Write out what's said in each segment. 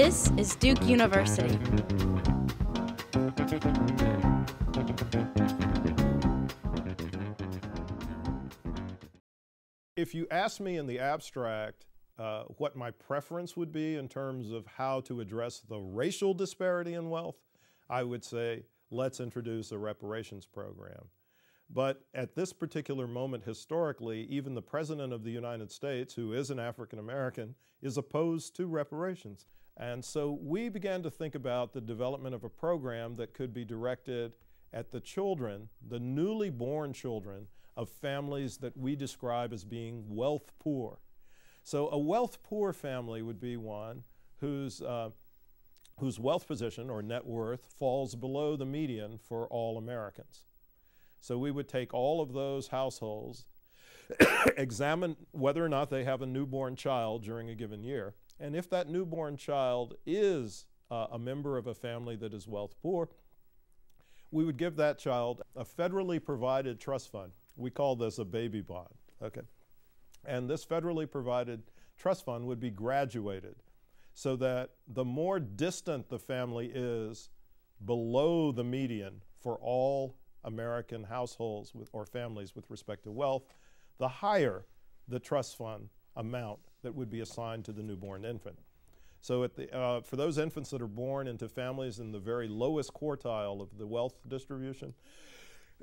This is Duke University. If you ask me in the abstract uh, what my preference would be in terms of how to address the racial disparity in wealth, I would say let's introduce a reparations program. But at this particular moment historically, even the President of the United States, who is an African American, is opposed to reparations. And so we began to think about the development of a program that could be directed at the children, the newly born children of families that we describe as being wealth poor. So a wealth poor family would be one whose, uh, whose wealth position or net worth falls below the median for all Americans. So we would take all of those households, examine whether or not they have a newborn child during a given year, and if that newborn child is uh, a member of a family that is wealth poor, we would give that child a federally provided trust fund. We call this a baby bond. Okay. And this federally provided trust fund would be graduated so that the more distant the family is below the median for all American households with, or families with respect to wealth, the higher the trust fund amount that would be assigned to the newborn infant. So the, uh, for those infants that are born into families in the very lowest quartile of the wealth distribution,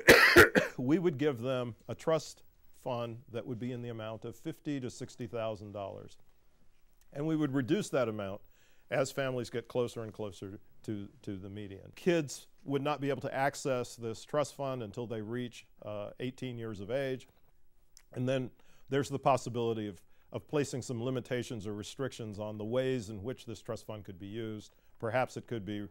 we would give them a trust fund that would be in the amount of fifty to sixty thousand dollars, and we would reduce that amount as families get closer and closer to, to the median. Kids would not be able to access this trust fund until they reach uh, 18 years of age. And then there's the possibility of, of placing some limitations or restrictions on the ways in which this trust fund could be used. Perhaps it could be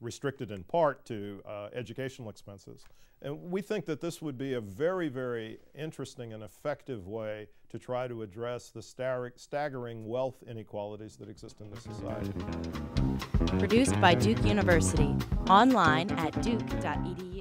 restricted in part to uh, educational expenses. And we think that this would be a very, very interesting and effective way to try to address the staggering wealth inequalities that exist in this society. Produced by Duke University, online at duke.edu.